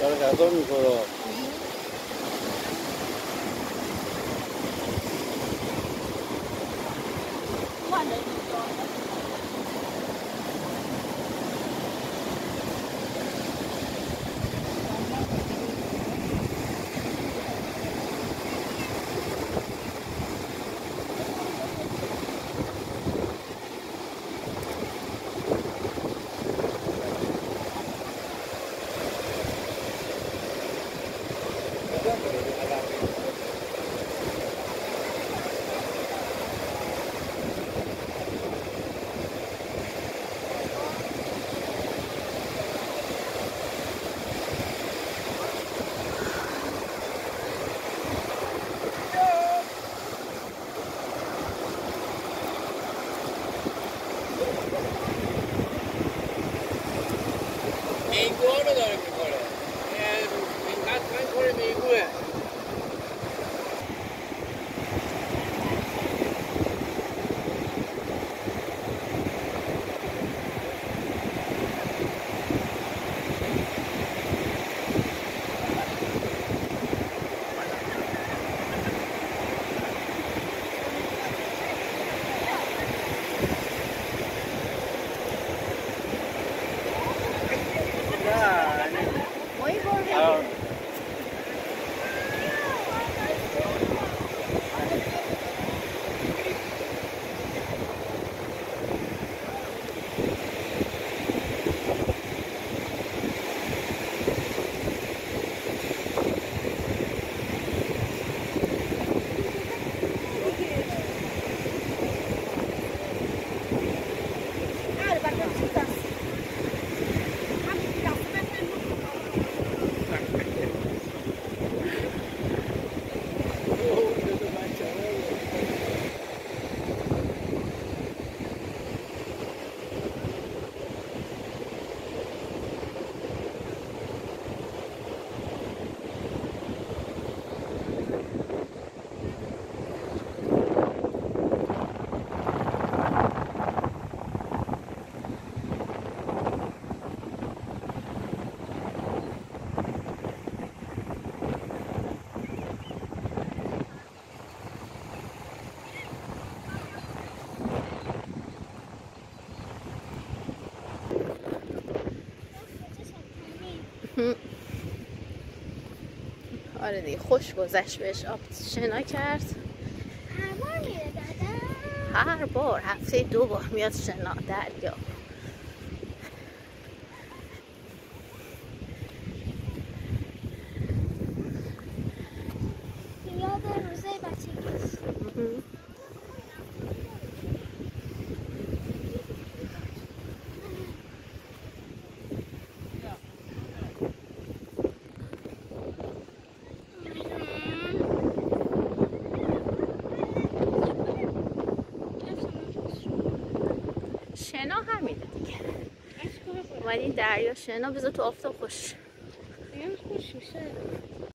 要得先走一会了。对。آره دیگه خوش گذشت بهش آب شنا کرد. هر بار میره هر بار هفته دو بار میاد شنا دریا. شنا همینه. دیگه اومدین دریا شنا بذار تو آفتاب خوش. خوش میشه.